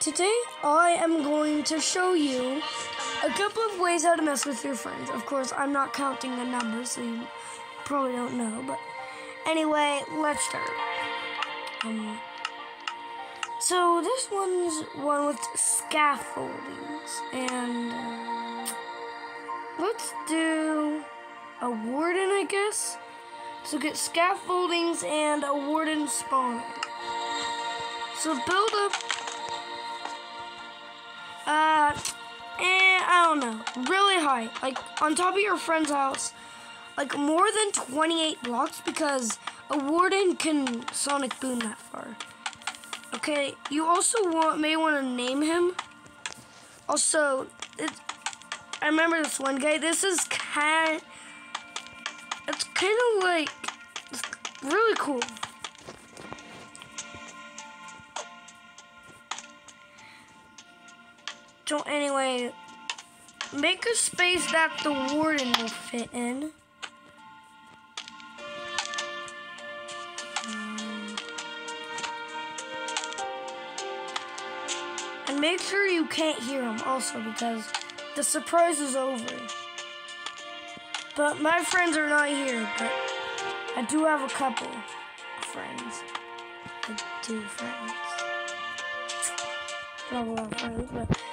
Today I am going to show you a couple of ways how to mess with your friends. Of course, I'm not counting the numbers, so you probably don't know, but anyway, let's start. Um, so this one's one with scaffoldings, and uh, let's do a warden, I guess. So get scaffoldings and a warden spawning. So build up uh, eh, I don't know. Really high. Like, on top of your friend's house. Like, more than 28 blocks because a warden can sonic boom that far. Okay, you also want, may want to name him. Also, it, I remember this one guy. This is kind it's kind of like, really cool. So anyway, make a space that the warden will fit in. Um, and make sure you can't hear him also because the surprise is over. But my friends are not here, but I do have a couple friends. Like two friends. A lot of friends, but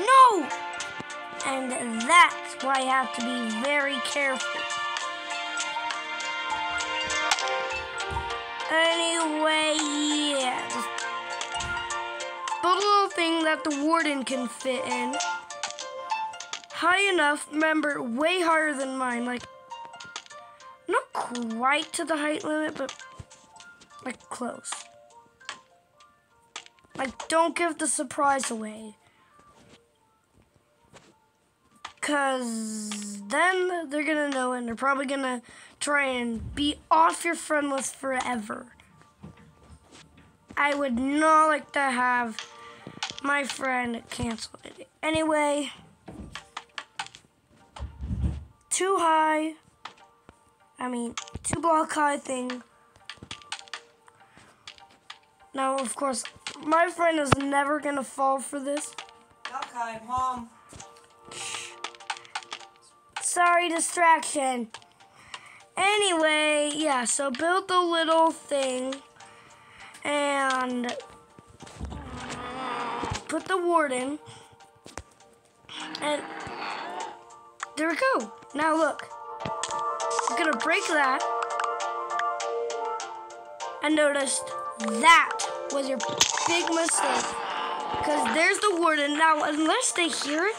no! And that's why I have to be very careful. Anyway, yeah. A little thing that the warden can fit in. High enough, remember, way higher than mine. Like, not quite to the height limit, but like close. Like, don't give the surprise away. Because then they're going to know and they're probably going to try and be off your friend list forever. I would not like to have my friend cancel it. Anyway, too high. I mean, two block high thing. Now, of course, my friend is never going to fall for this. Okay, Mom. Sorry, distraction. Anyway, yeah, so build the little thing and uh, put the warden. And there we go. Now look. I'm gonna break that. I noticed that was your big mistake. Because there's the warden. Now, unless they hear it,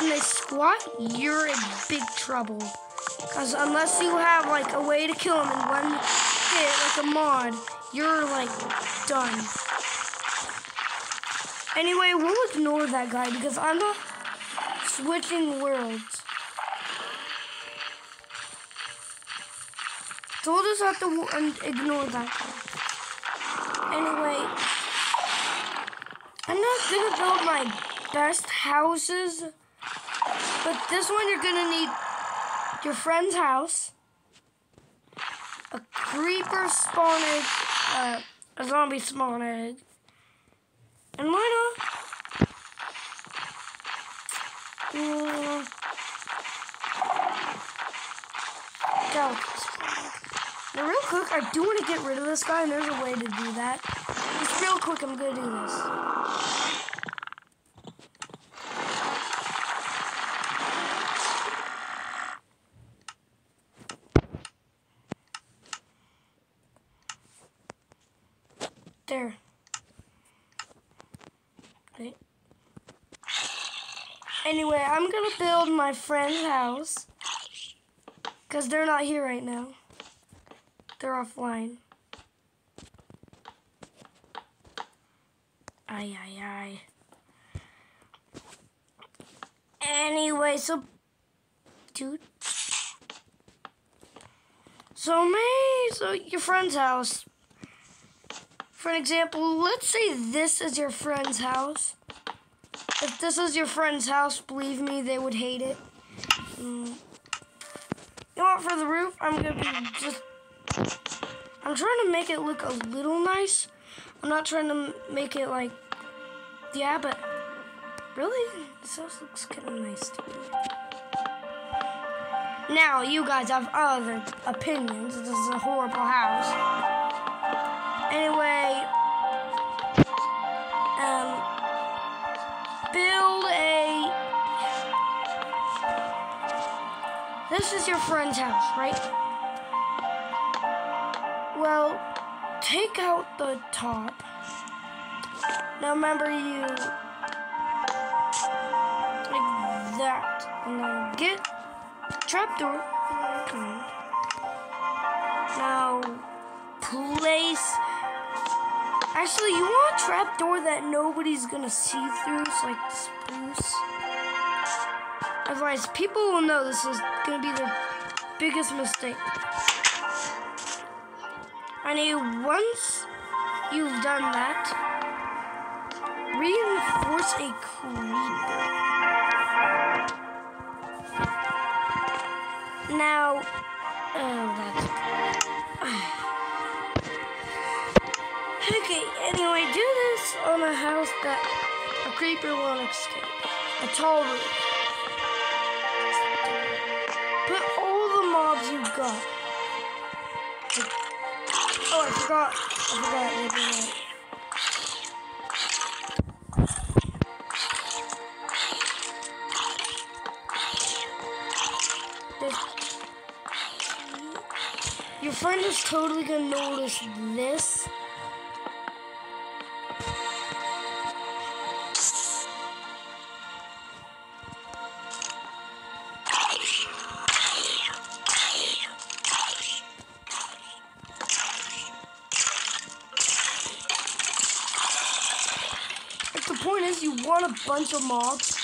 and they squat, you're in big trouble. Because unless you have like a way to kill them in one hit, like a mod, you're like done. Anyway, we'll ignore that guy because I'm not switching worlds. So we'll just have to um, ignore that guy. Anyway, I'm not gonna build my best houses but this one you're gonna need your friend's house, a creeper spawn egg, uh, a zombie spawn egg, and why not? Mm, now, real quick, I do want to get rid of this guy, and there's a way to do that. Just real quick, I'm gonna do this. There. Anyway, I'm gonna build my friend's house. Because they're not here right now. They're offline. Ay, ay, ay. Anyway, so... Dude. So, me, so your friend's house. For an example, let's say this is your friend's house. If this is your friend's house, believe me, they would hate it. Mm. You know what, for the roof, I'm going to be just I'm trying to make it look a little nice. I'm not trying to make it like, yeah, but really, this house looks kind of nice to me. Now, you guys have other opinions. This is a horrible house. Anyway, um, build a. This is your friend's house, right? Well, take out the top. Now remember you like that, and then get trapdoor. Now place. Actually, you want a trapdoor that nobody's gonna see through, so like spruce. Otherwise, people will know this is gonna be their biggest mistake. And once you've done that, reinforce a creeper. Now, oh, that's Anyway, do this on a house that a creeper won't escape. A tall roof. Put all the mobs you've got. Oh, I forgot. I forgot. Your friend is totally gonna notice this. Bunch of mobs.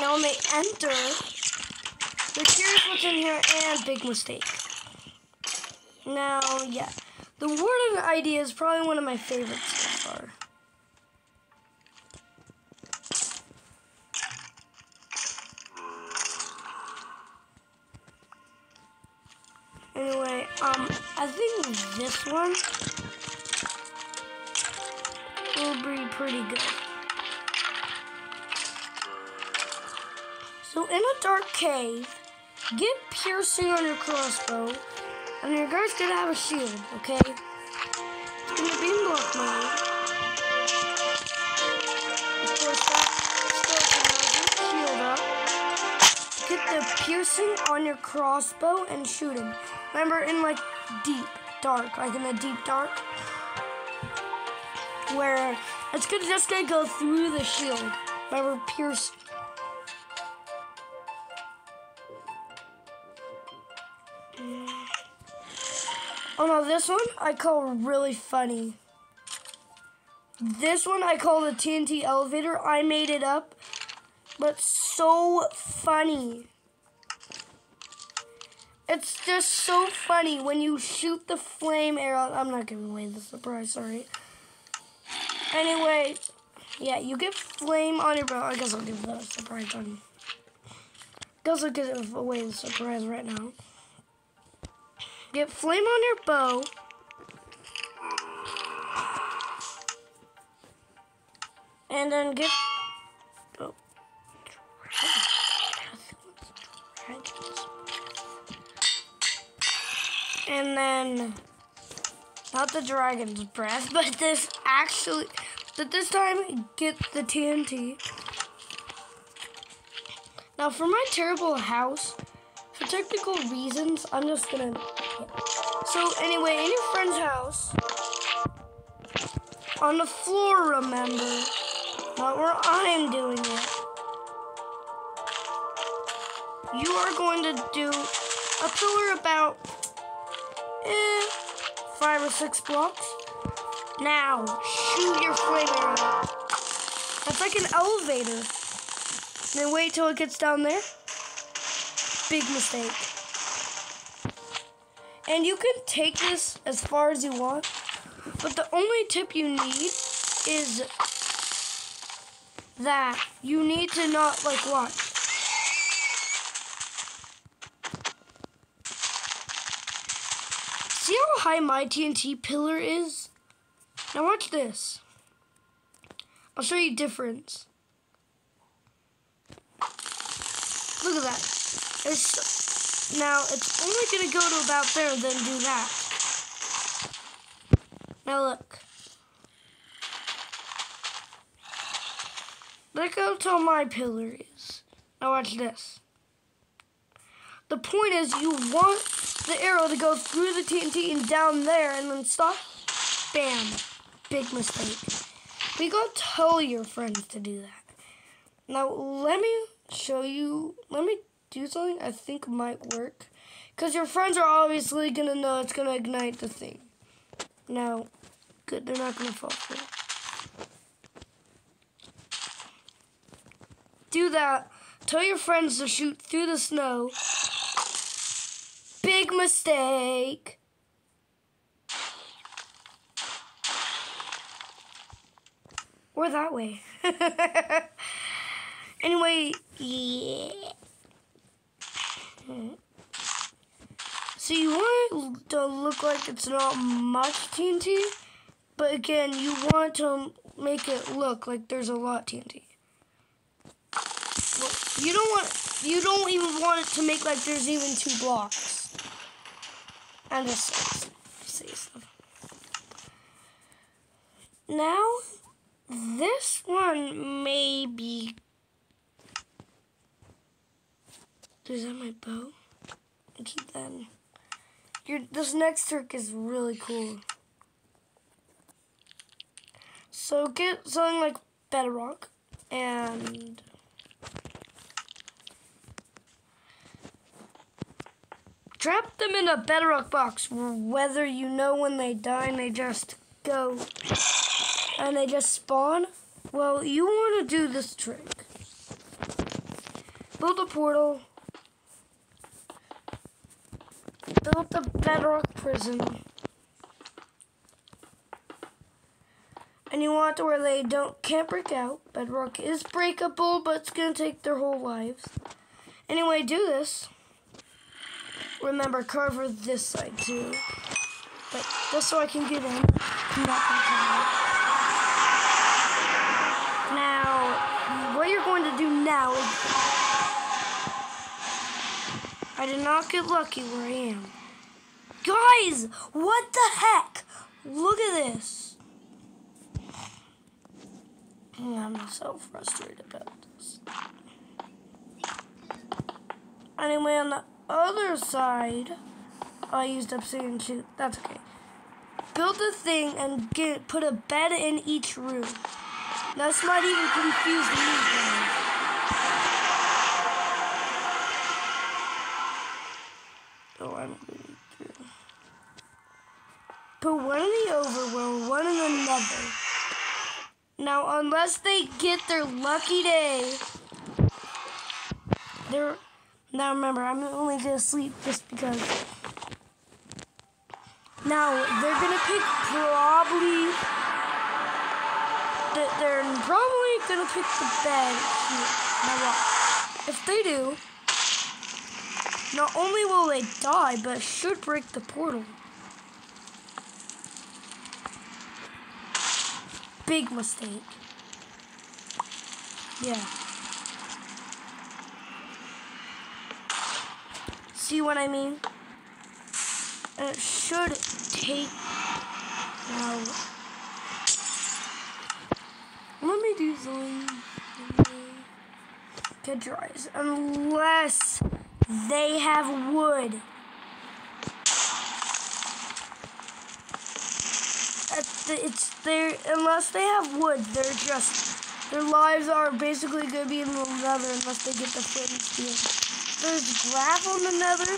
Now when they enter, they're curious what's in here, and big mistake. Now, yeah, the warden idea is probably one of my favorites get piercing on your crossbow, and your guy's gonna have a shield, okay? It's gonna be in block mode. Of course, that shield up. Get the piercing on your crossbow and shoot him. Remember, in like deep dark, like in the deep dark, where it's gonna just gonna go through the shield. Remember, pierce. Oh no, this one I call really funny. This one I call the TNT elevator. I made it up, but so funny. It's just so funny when you shoot the flame arrow. I'm not giving away the surprise, sorry. Anyway, yeah, you get flame on your bow. I guess I'll give that a surprise on. you. Guess I'll give away the surprise right now. Get flame on your bow. And then get. Oh. And then. Not the dragon's breath, but this actually. But this time, get the TNT. Now, for my terrible house, for technical reasons, I'm just gonna. So, anyway, in your friend's house, on the floor, remember, not where I'm doing it, you are going to do a pillar about eh, five or six blocks. Now, shoot your flame arrow. That's like an elevator. Then wait till it gets down there. Big mistake. And you can take this as far as you want, but the only tip you need is that you need to not like watch. See how high my TNT pillar is? Now watch this. I'll show you difference. Look at that. It's, now it's only gonna go to about there, then do that. Now look. Look how tall my pillar is. Now watch this. The point is you want the arrow to go through the TNT and down there and then stop. Bam. Big mistake. We gotta tell your friends to do that. Now let me show you, let me do something I think might work. Because your friends are obviously gonna know it's gonna ignite the thing. Now, good, they're not gonna fall for it. Do that. Tell your friends to shoot through the snow. Big mistake. Or that way. anyway, yeah. So you want it to look like it's not much TNT, but again, you want to make it look like there's a lot TNT. Well, you don't want, you don't even want it to make like there's even two blocks. And just say stuff. Now, this one may be. Is that my bow? Keep that. Your this next trick is really cool. So get something like bedrock and trap them in a bedrock box. Whether you know when they die and they just go and they just spawn. Well, you want to do this trick. Build a portal. Build the bedrock prison. And you want to where they don't can't break out. Bedrock is breakable, but it's gonna take their whole lives. Anyway, do this. Remember, cover this side too. But just so I can get in. Now, what you're going to do now is... I did not get lucky where I am. Guys, what the heck? Look at this. I'm so frustrated about this. Anyway, on the other side, I used obsidian shoot. That's okay. Build a thing and get put a bed in each room. That's not even confuse me, guys. To. Put one in the overworld, one in the nether. Now, unless they get their lucky day, they're. Now remember, I'm only gonna sleep just because. Now they're gonna pick probably. they- They're probably gonna pick the bed. Now. If they do, not only will they die, but should break the portal. Big mistake. Yeah. See what I mean? And it should take. Now, let me do something. Get your eyes. Unless they have wood. It's, their unless they have wood, they're just their lives are basically gonna be in the nether unless they get the flint and steel. There's gravel in the nether,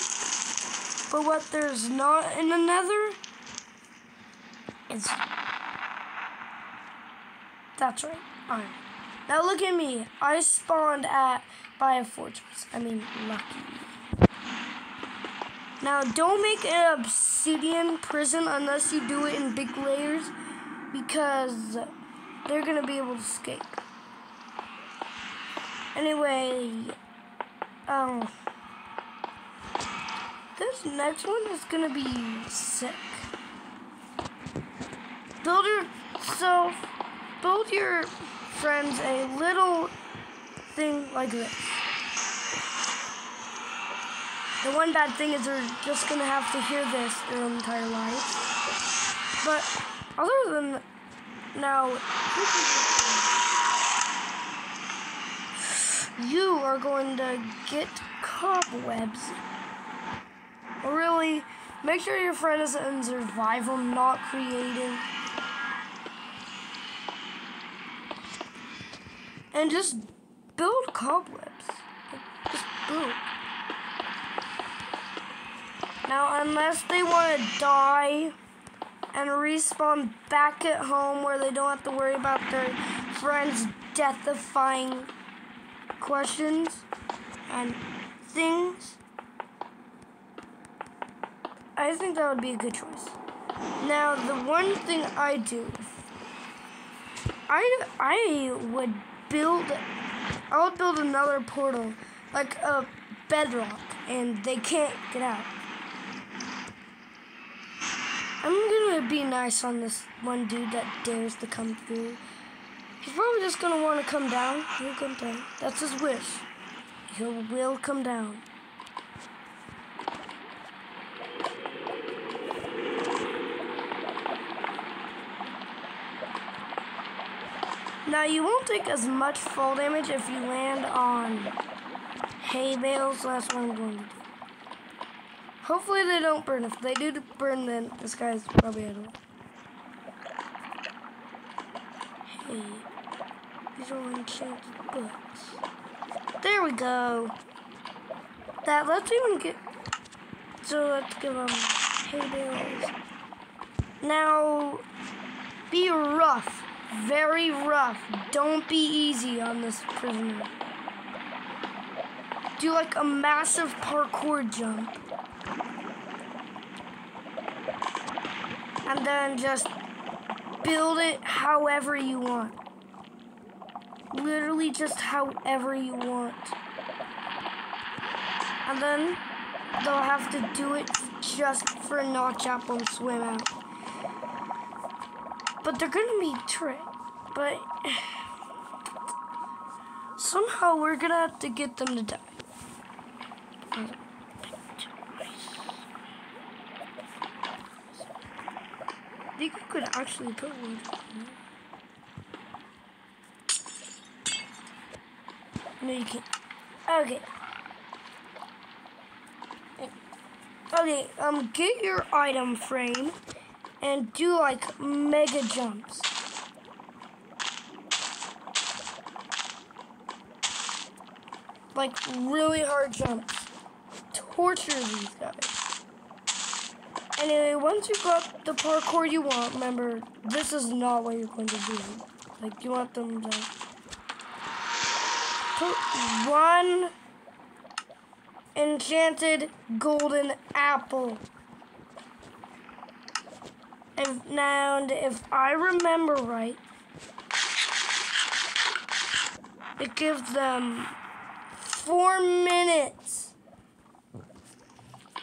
but what there's not in the nether is that's right, iron. Now look at me. I spawned at by a fortress. I mean lucky. Now don't make an obsidian prison unless you do it in big layers because they're gonna be able to escape. Anyway, um, this next one is gonna be sick. build yourself, build your friends a little thing like this. The one bad thing is they're just gonna have to hear this their entire lives. But other than now, you are going to get cobwebs. Really, make sure your friend is in survival, not creative. And just build cobwebs. Just build. Now, unless they want to die and respawn back at home where they don't have to worry about their friends' death-defying questions and things, I think that would be a good choice. Now, the one thing I do, I I would build, I would build another portal, like a bedrock, and they can't get out. I'm gonna be nice on this one dude that dares to come through. He's probably just gonna want to come down. He'll come down. That's his wish. He will come down. Now you won't take as much fall damage if you land on hay bales. That's what I'm going to do. Hopefully they don't burn. If they do burn, then this guy's probably out Hey, these are enchanted books. There we go. That let's even get. So let's give them hay bales. Now, be rough, very rough. Don't be easy on this prisoner. Do like a massive parkour jump. And then just build it however you want. Literally just however you want. And then they'll have to do it just for Notch Apple and swim out. But they're gonna be tricked. But somehow we're gonna have to get them to die. I think we could actually put one. No, you can't. Okay. Okay, um, get your item frame and do like mega jumps. Like really hard jumps. Torture these guys. Anyway, once you've got the parkour you want, remember, this is not what you're going to do. Like, you want them to put one enchanted golden apple. And now, and if I remember right, it gives them four minutes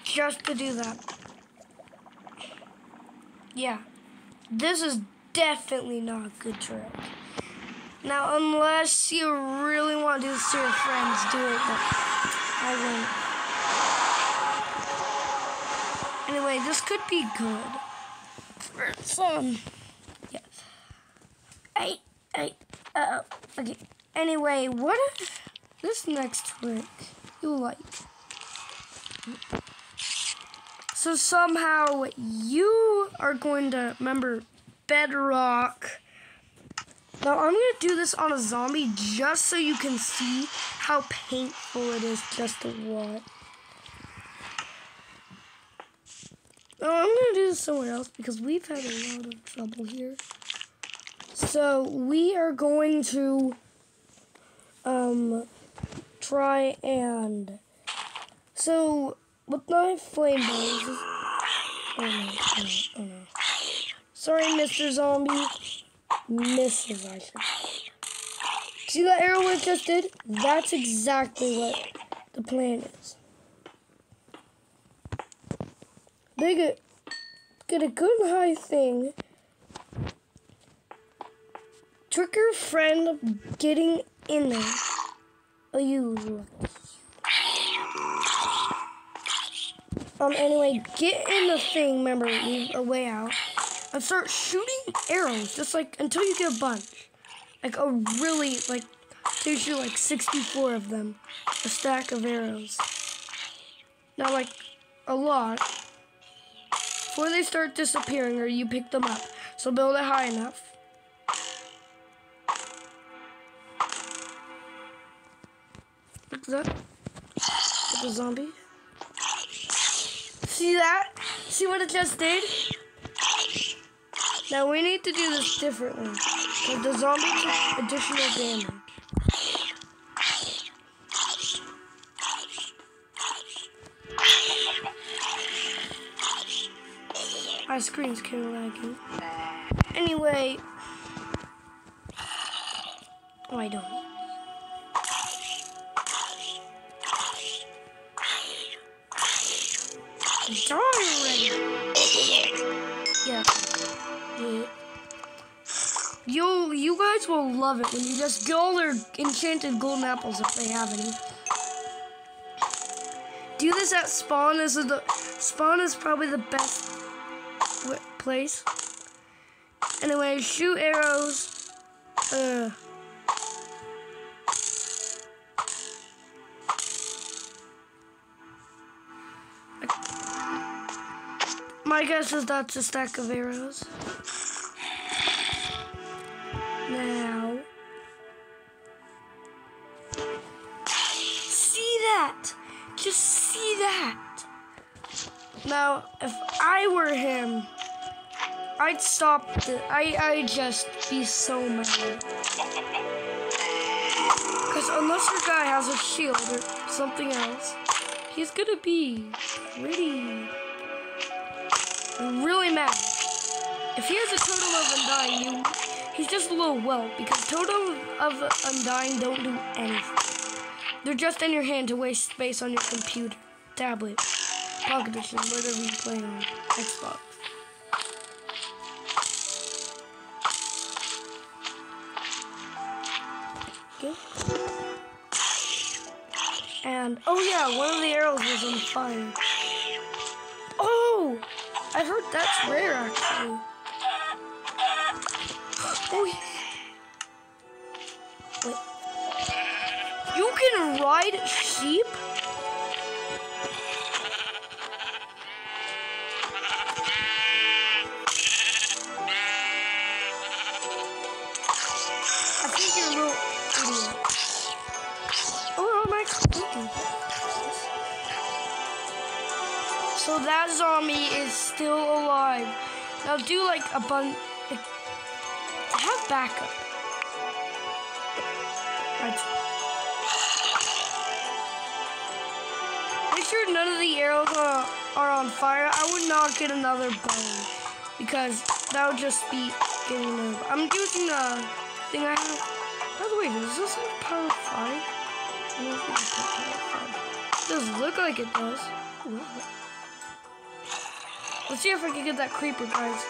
just to do that. Yeah, this is definitely not a good trick. Now, unless you really want to do this to your friends, do it, but I won't. Anyway, this could be good for some. Yeah. Hey, hey, uh, okay. Anyway, what if this next trick you like? So somehow you are going to remember bedrock. Now I'm going to do this on a zombie just so you can see how painful it is just to watch. Now I'm going to do this somewhere else because we've had a lot of trouble here. So we are going to um try and so with my flame balls. Oh no, oh no, oh no. Sorry, Mr. Zombie. Mrs. I should. See that arrow it just did? That's exactly what the plan is. They get get a good high thing trick your friend of getting in there. Oh, you. Um, anyway, get in the thing, remember, leave a way out, and start shooting arrows, just like, until you get a bunch. Like, a really, like, till you like 64 of them. A stack of arrows. Not like, a lot. Before they start disappearing or you pick them up. So build it high enough. At that. The zombie. See that? See what it just did? Now we need to do this differently. Because the zombie took additional damage. My screen's kind of lagging. Anyway. Oh, I don't. Love it when you just all their enchanted golden apples if they have any. Do this at spawn. Is the spawn is probably the best place. Anyway, shoot arrows. Uh. My guess is that's a stack of arrows. Now. That. Now, if I were him, I'd stop the, I, I'd just be so mad. Because unless your guy has a shield or something else, he's gonna be pretty, really mad. If he has a totem of undying, you, he's just a little whelp because totem of undying don't do anything. They're just in your hand to waste space on your computer, tablet, pocket edition, whatever you play on, Xbox. Okay. And, oh yeah, one of the arrows is on fire. Oh! I heard that's rare, actually. Oh, yeah. Wait. You can ride sheep? That zombie is still alive. Now do like a bun. Like, have backup. Make sure none of the arrows are, are on fire. I would not get another bow because that would just be getting another. I'm using the thing I have. By the way, does this have power five? I don't think it's power five. It does look like it does. Ooh. Let's see if I can get that creeper, guys.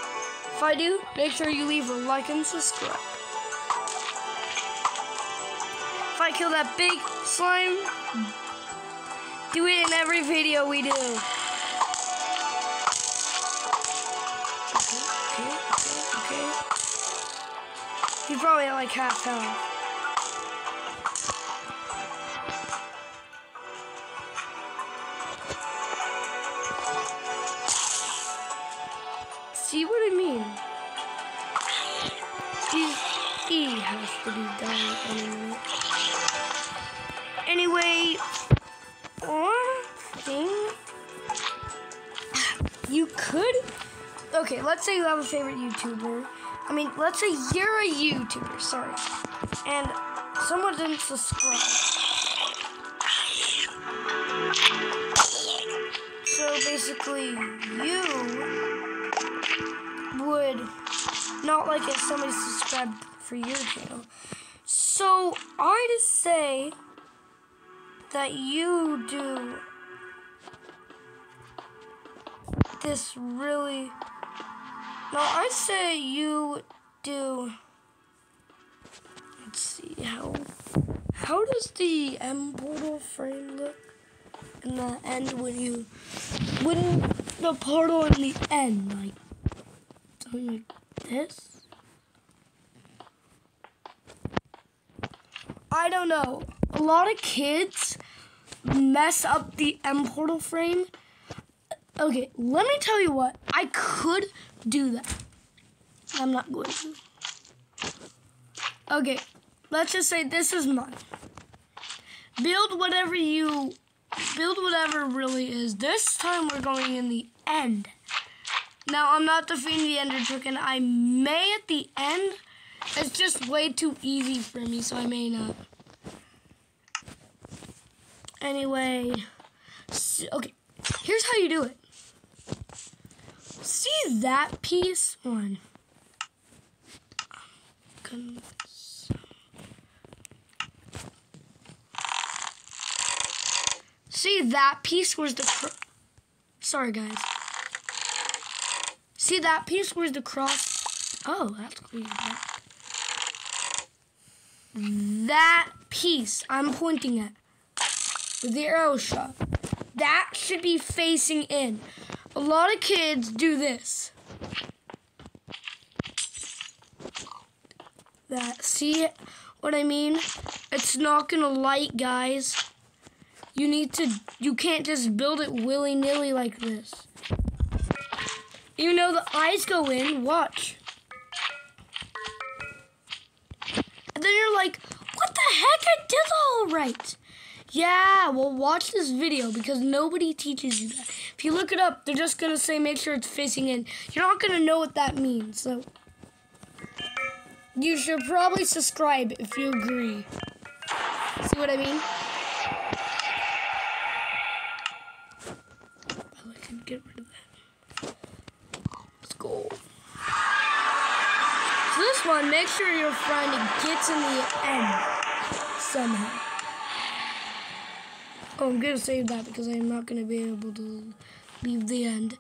If I do, make sure you leave a like and subscribe. If I kill that big slime, do it in every video we do. Okay, okay, okay, okay. He's probably at like half health. Let's say you have a favorite YouTuber. I mean, let's say you're a YouTuber, sorry, and someone didn't subscribe. So basically, you would not like if somebody subscribed for your channel. So I'd say that you do this really. No, I'd say you do let's see how how does the end portal frame look in the end when you when the portal in the end like something like this? I don't know. A lot of kids mess up the end portal frame. Okay, let me tell you what. I could do that. I'm not going to. Okay, let's just say this is mine. Build whatever you build whatever really is. This time we're going in the end. Now I'm not defeating the Ender Chicken. I may at the end. It's just way too easy for me, so I may not. Anyway, so, okay, here's how you do it. See that piece? One. See that piece? Where's the Sorry, guys. See that piece? Where's the cross? Oh, that's cool. That piece I'm pointing at with the arrow shot. That should be facing in. A lot of kids do this. That, see what I mean? It's not gonna light, guys. You need to, you can't just build it willy-nilly like this. You know the eyes go in, watch. And then you're like, what the heck, I did all right. Yeah, well, watch this video because nobody teaches you that. If you look it up, they're just going to say make sure it's facing in. You're not going to know what that means, so you should probably subscribe if you agree. See what I mean? I can get rid of that. Let's go. So this one, make sure your friend gets in the end somehow. Oh, I'm gonna save that because I'm not gonna be able to leave the end.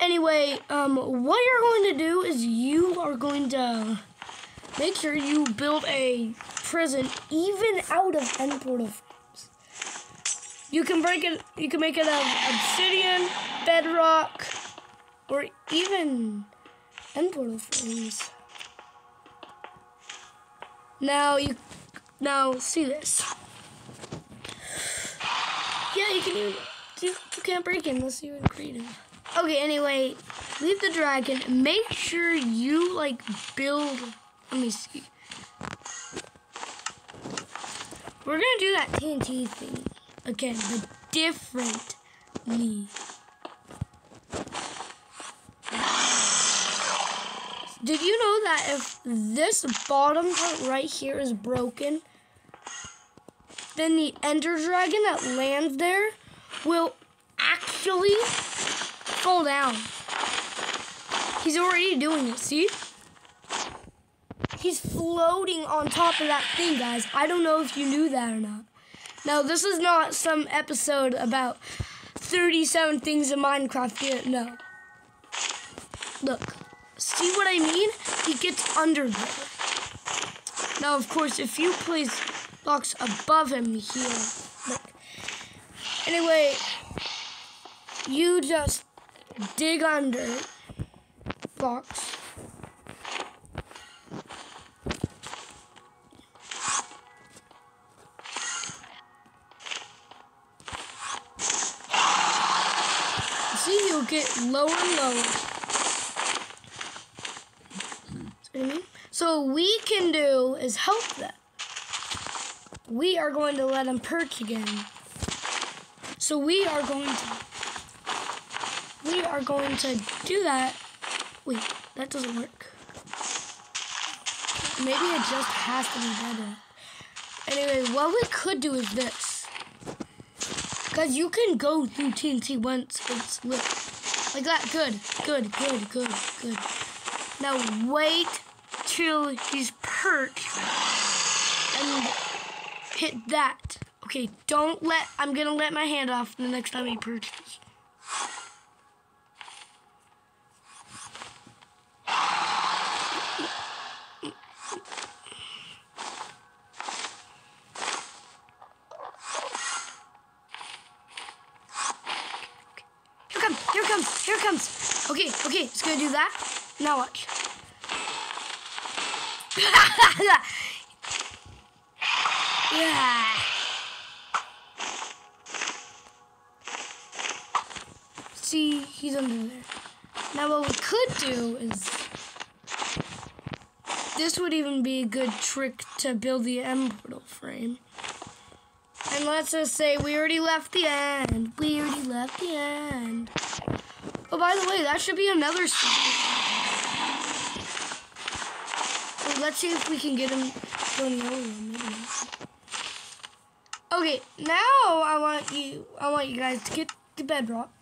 Anyway, um, what you're going to do is you are going to make sure you build a prison even out of end portal. You can break it. You can make it out of obsidian, bedrock, or even end portal frames. Now you now see this. Yeah, you can even you, you can't break it unless you're creative. Okay, anyway, leave the dragon. Make sure you like build. Let me see. We're gonna do that TNT thing again, but differently. Did you know that if this bottom part right here is broken, then the ender dragon that lands there will actually fall down. He's already doing it, see? He's floating on top of that thing, guys. I don't know if you knew that or not. Now, this is not some episode about 37 things in Minecraft. Here. No. Look. See what I mean? He gets under there. Now, of course, if you place blocks above him here, look. Anyway, you just dig under blocks. See, you'll get lower and lower. So we can do is help them. We are going to let him perch again. So we are going to we are going to do that. Wait, that doesn't work. Maybe it just has to be better. Anyway, what we could do is this. Because you can go through TNT once it's lit. Like that. Good, good, good, good, good. Now wait till he's perched and hit that. Okay, don't let, I'm gonna let my hand off the next time he perches. Here it comes. Here it comes. Okay, okay. It's going to do that. Now watch. See, he's under there. Now what we could do is this would even be a good trick to build the end portal frame. And let's just say we already left the end. We already left the end. Oh, by the way, that should be another. Wait, let's see if we can get him now I want you. I want you guys to get the bedrock.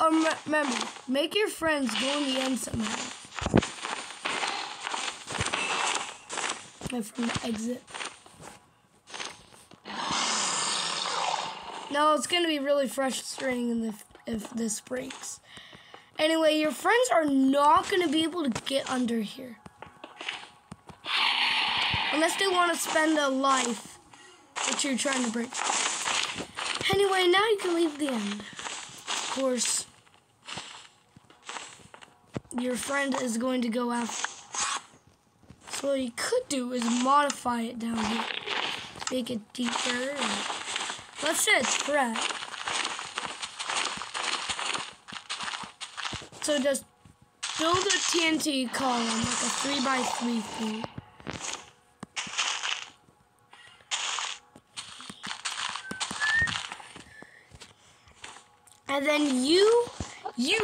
Um, re- remember, make your friends go in the end somehow. My friend exit. No, it's gonna be really frustrating if if this breaks. Anyway, your friends are not gonna be able to get under here. Unless they want to spend a life that you're trying to break. Anyway, now you can leave the end. Of course, your friend is going to go after. So what you could do is modify it down here. Make it deeper. Let's say it's red. So just build a TNT column, like a three by three thing. And then you, you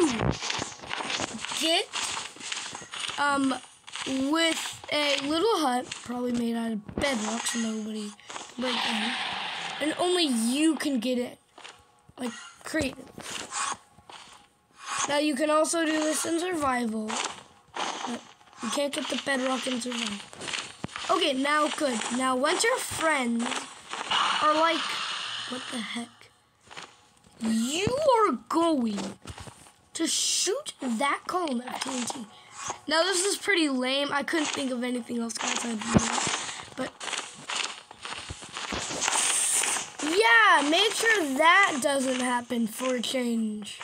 get um with a little hut, probably made out of bedrock, so nobody can in, and only you can get it, like creative. Now you can also do this in survival, but you can't get the bedrock in survival. Okay, now good. Now once your friends are like, what the heck? You are going to shoot that column at TNT. Now this is pretty lame. I couldn't think of anything else that. But yeah, make sure that doesn't happen for a change.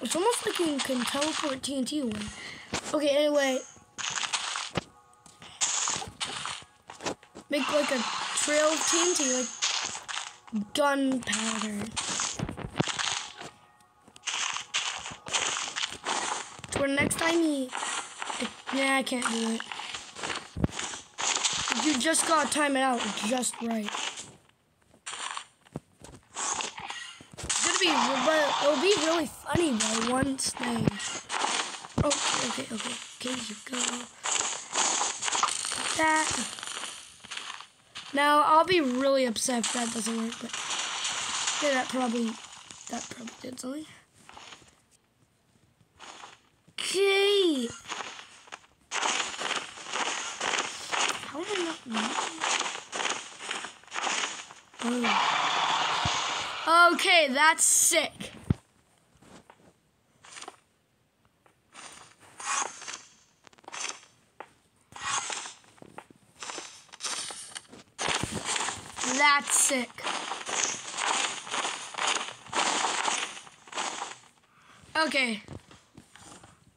It's almost like you can teleport TNT away. Okay, anyway. Make like a trail of TNT, like gunpowder. To where next time you. Nah, I can't do it. You just gotta time it out just right. It's gonna be, but it'll be really funny though once they. Oh, okay, okay, okay. Okay, you go. Like That. Now I'll be really upset if that doesn't work, but yeah, that probably that probably did something. Okay. How am I not? Oh. Okay, that's sick. That's sick. Okay.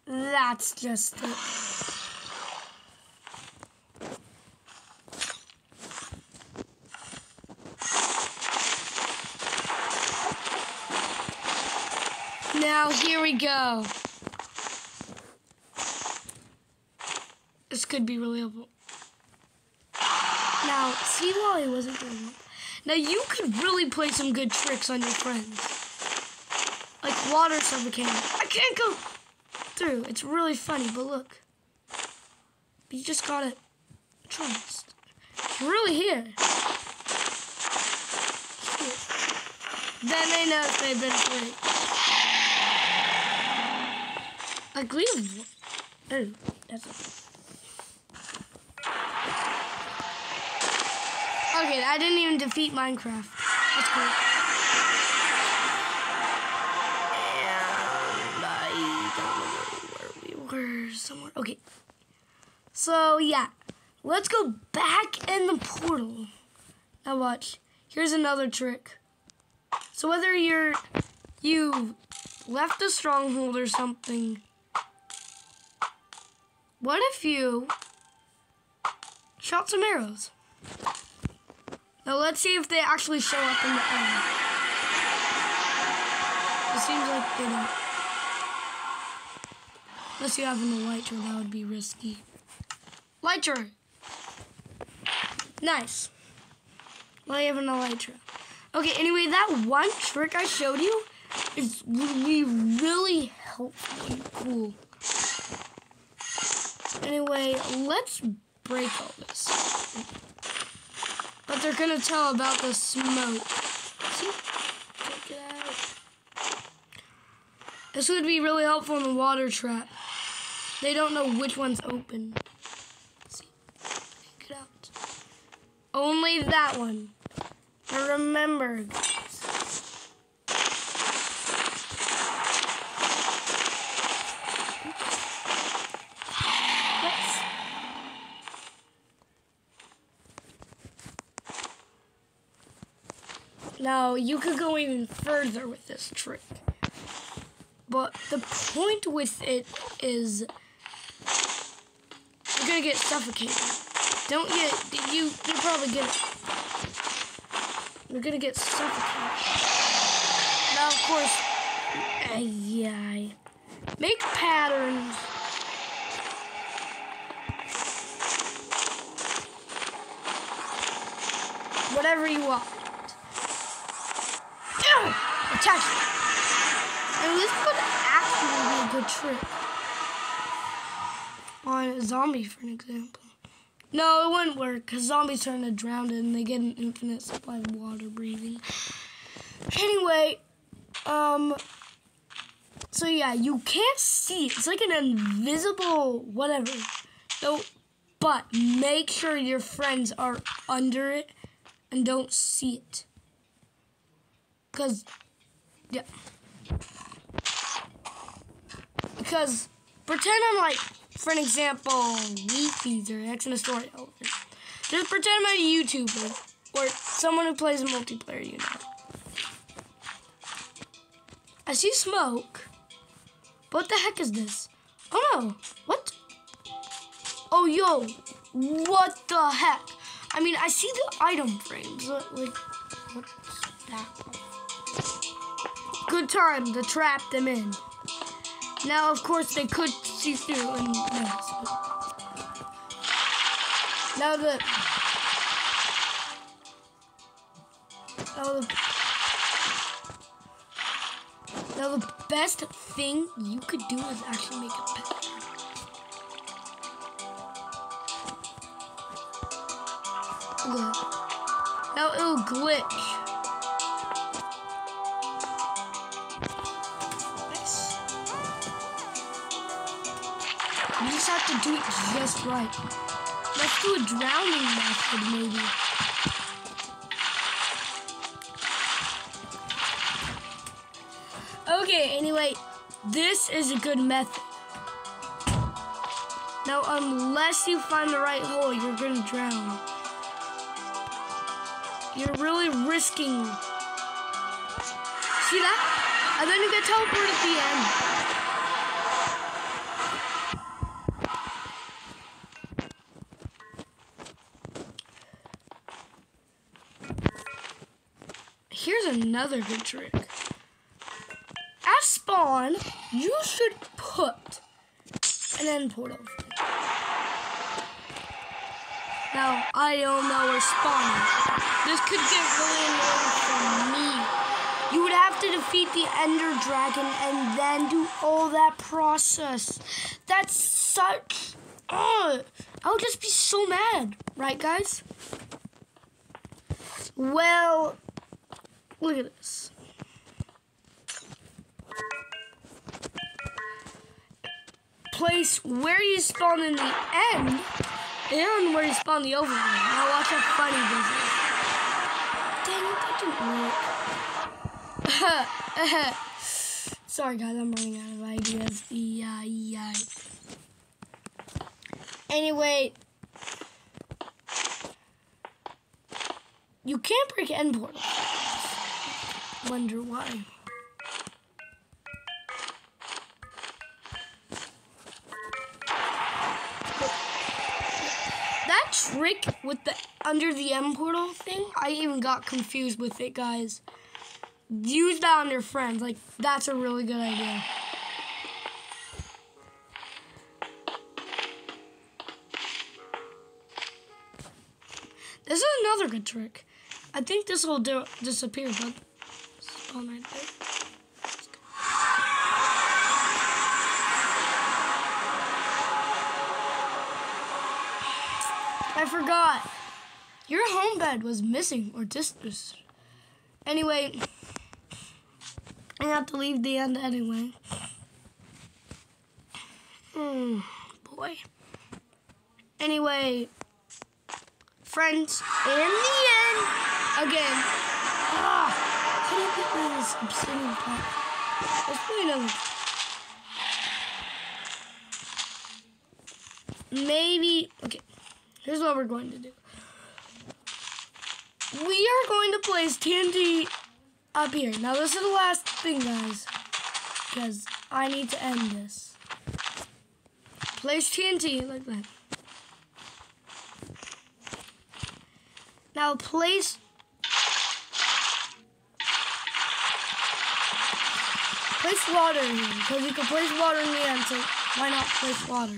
That's just it. Now, here we go. This could be helpful. Now, see it wasn't going up. Now, you could really play some good tricks on your friends. Like water suffocating. I can't go through. It's really funny, but look. You just gotta trust. It's really here. Then they know if they've been played. Like we Oh, that's Okay, I didn't even defeat Minecraft. That's cool. And I don't know where we were. Somewhere. Okay. So, yeah. Let's go back in the portal. Now watch. here's another trick. So whether you're you left a stronghold or something, what if you shot some arrows? Now let's see if they actually show up in the end. It seems like they don't. Unless you have an elytra, that would be risky. Elytra! Nice. Well, I have an elytra. Okay, anyway, that one trick I showed you is really, really helpful and cool. Anyway, let's break all this. They're gonna tell about the smoke. This would be really helpful in the water trap. They don't know which one's open. See? Check it out. Only that one. And remember, Now, you could go even further with this trick. But the point with it is you're gonna get suffocated. Don't get you you probably get it. You're gonna get suffocated. Now of course yeah. Make patterns. Whatever you want. Attack. And this would actually be a good trick. On a zombie, for an example. No, it wouldn't work because zombies turn to drown and they get an infinite supply of water breathing. Anyway, um, so yeah, you can't see. It's like an invisible whatever. So, but make sure your friends are under it and don't see it. Cause, yeah. Because pretend I'm like, for an example, Leafees or X story. Just pretend I'm a YouTuber or someone who plays a multiplayer, you know. I see smoke. What the heck is this? Oh no, what? Oh yo, what the heck? I mean, I see the item frames. Like, what's that? Good time to trap them in. Now, of course, they could see through and miss. Now the now the now the best thing you could do is actually make a pet. Now it'll glitch. Have to do it just right. Let's do a drowning method, maybe. Okay, anyway, this is a good method. Now, unless you find the right hole, you're gonna drown. You're really risking. See that? And then you get teleported at the end. Here's another good trick. At spawn, you should put an end portal. Now, I don't know where spawn is. This could get really annoying for me. You would have to defeat the Ender Dragon and then do all that process. That's such. Ugh. I would just be so mad, right, guys? Well, look at this. Place where you spawn in the end and where you spawn the overworld. Now watch how funny this is. Dang it, that didn't work. Sorry guys, I'm running out of ideas. Yeah, yeah. Anyway. You can't break end portals. Wonder why. That trick with the under the end portal thing, I even got confused with it, guys. Use that on your friends. Like, that's a really good idea. This is another good trick. I think this will do disappear, but I forgot. Your home bed was missing or dis. Anyway, I have to leave the end anyway. Hmm, boy. Anyway, friends, in the end, again. Obsidian pot. Let's play another. Maybe, okay, here's what we're going to do. We are going to place TNT up here. Now, this is the last thing, guys, because I need to end this. Place TNT like that. Now place place water in here because you can place water in the end. So why not place water?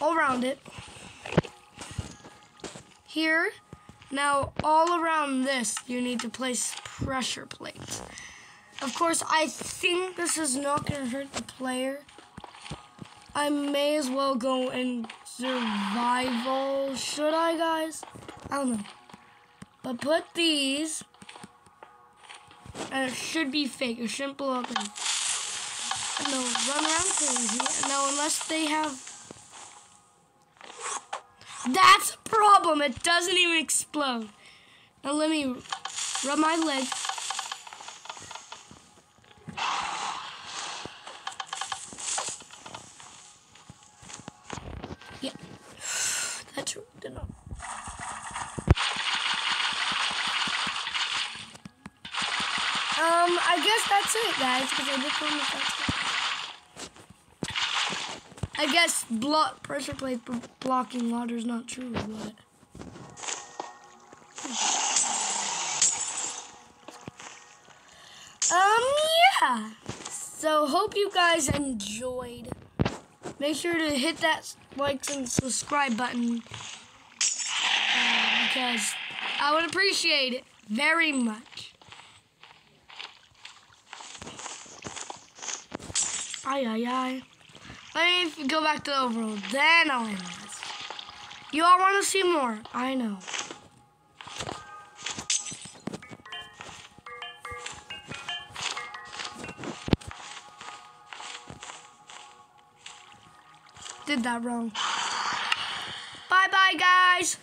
All around it. Here. Now all around this, you need to place pressure plates. Of course, I think this is not going to hurt the player. I may as well go in survival. Should I, guys? I don't know. But put these, and it should be fake. It shouldn't blow up. And, no, run around crazy. No, unless they have... That's a problem. It doesn't even explode. Now let me rub my legs. Yeah, that's right. Did not. Um, I guess that's it, guys, because I. I guess block pressure plate b- blocking water is not true, but. Um, yeah. So, hope you guys enjoyed. Make sure to hit that like and subscribe button uh, because I would appreciate it very much. Aye, aye, aye. Let me go back to the overall. Then I'll end this. You all want to see more. I know. Did that wrong. Bye bye, guys.